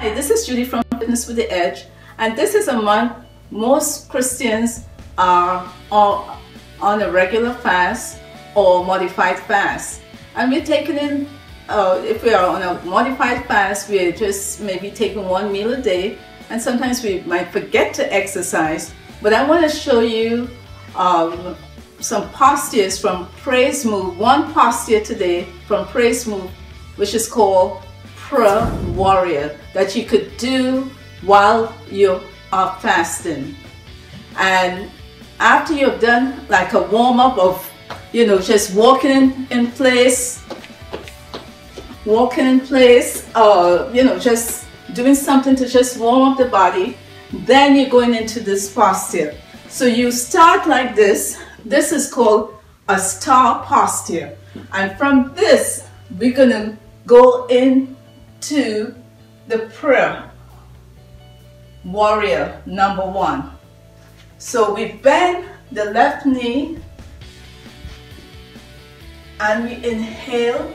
Hi, this is Judy from Fitness with the Edge, and this is a month most Christians are on a regular fast or modified fast. And we're taking in, uh, if we are on a modified fast, we're just maybe taking one meal a day, and sometimes we might forget to exercise. But I want to show you um, some postures from Praise Move, one posture today from Praise Move, which is called warrior that you could do while you are fasting. And after you've done like a warm up of, you know, just walking in place, walking in place, or, you know, just doing something to just warm up the body, then you're going into this posture. So you start like this. This is called a star posture. And from this, we're going to go in to the prayer warrior number one. So we bend the left knee and we inhale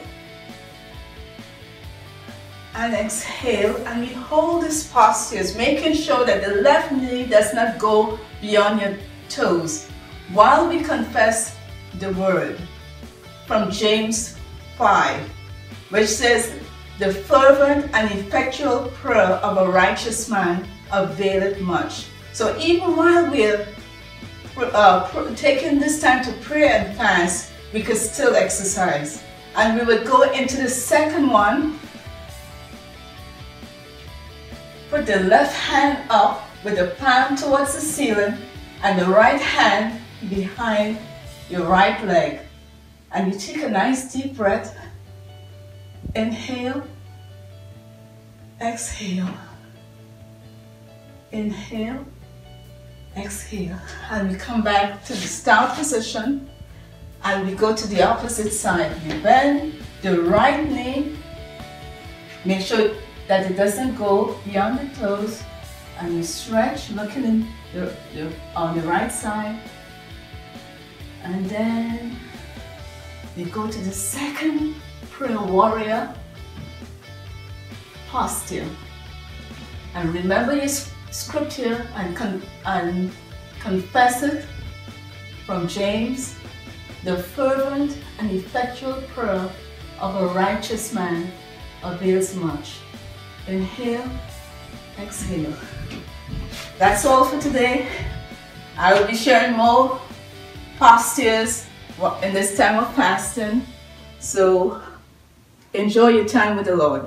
and exhale and we hold this postures making sure that the left knee does not go beyond your toes while we confess the word from James 5 which says the fervent and effectual prayer of a righteous man availeth much. So even while we're uh, taking this time to pray and fast, we could still exercise. And we would go into the second one. Put the left hand up with the palm towards the ceiling and the right hand behind your right leg. And you take a nice deep breath Inhale, exhale. Inhale, exhale. And we come back to the start position and we go to the opposite side. We bend the right knee. Make sure that it doesn't go beyond the toes. And we stretch, looking in the, the, on the right side. And then we go to the second prayer warrior posture. And remember your scripture and, con and confess it from James. The fervent and effectual prayer of a righteous man avails much. Inhale, exhale. That's all for today. I will be sharing more postures in this time of fasting. So Enjoy your time with the Lord.